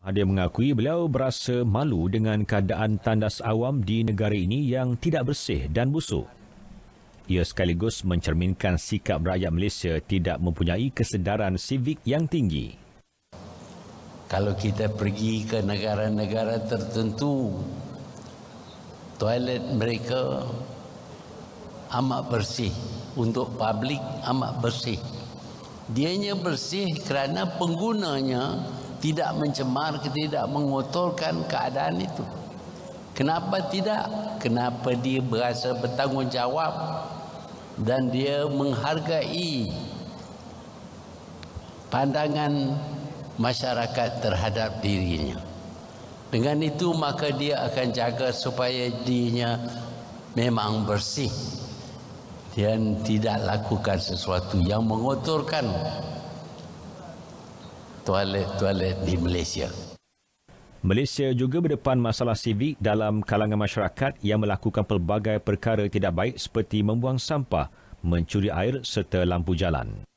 Dia mengakui beliau berasa malu dengan keadaan tandas awam di negara ini yang tidak bersih dan busuk. Ia sekaligus mencerminkan sikap rakyat Malaysia tidak mempunyai kesedaran sivik yang tinggi. Kalau kita pergi ke negara-negara tertentu, toilet mereka amat bersih. Untuk publik amat bersih. Dianya bersih kerana penggunanya tidak mencemar, tidak mengotorkan keadaan itu. Kenapa tidak? Kenapa dia berasa bertanggungjawab dan dia menghargai pandangan masyarakat terhadap dirinya. Dengan itu maka dia akan jaga supaya dirinya memang bersih dan tidak lakukan sesuatu yang mengotorkan toilet-toilet di Malaysia. Malaysia juga berdepan masalah sivik dalam kalangan masyarakat yang melakukan pelbagai perkara tidak baik seperti membuang sampah, mencuri air serta lampu jalan.